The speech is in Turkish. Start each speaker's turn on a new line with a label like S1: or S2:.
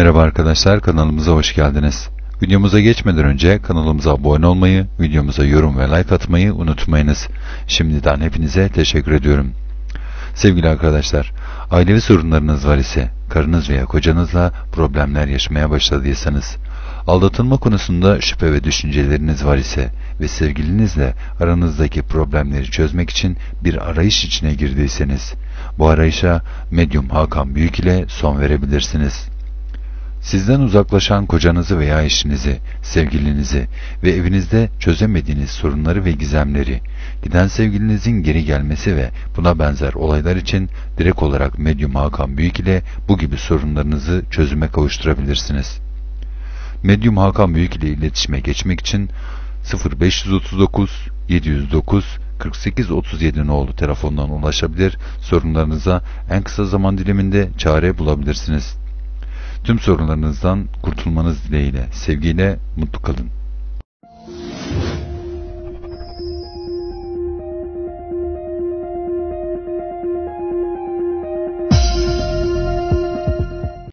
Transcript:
S1: Merhaba arkadaşlar kanalımıza hoş geldiniz. Videomuza geçmeden önce kanalımıza abone olmayı, videomuza yorum ve like atmayı unutmayınız. Şimdiden hepinize teşekkür ediyorum. Sevgili arkadaşlar, ailevi sorunlarınız var ise, karınız veya kocanızla problemler yaşamaya başladıysanız, aldatılma konusunda şüphe ve düşünceleriniz var ise ve sevgilinizle aranızdaki problemleri çözmek için bir arayış içine girdiyseniz, bu arayışa Medyum Hakan Büyük ile son verebilirsiniz. Sizden uzaklaşan kocanızı veya eşinizi, sevgilinizi ve evinizde çözemediğiniz sorunları ve gizemleri, giden sevgilinizin geri gelmesi ve buna benzer olaylar için direkt olarak Medyum Hakan Büyük ile bu gibi sorunlarınızı çözüme kavuşturabilirsiniz. Medyum Hakan Büyük ile iletişime geçmek için 0539 709 48 37 nolu telefondan ulaşabilir, sorunlarınıza en kısa zaman diliminde çare bulabilirsiniz. Tüm sorunlarınızdan kurtulmanız dileğiyle, sevgiyle, mutlu kalın.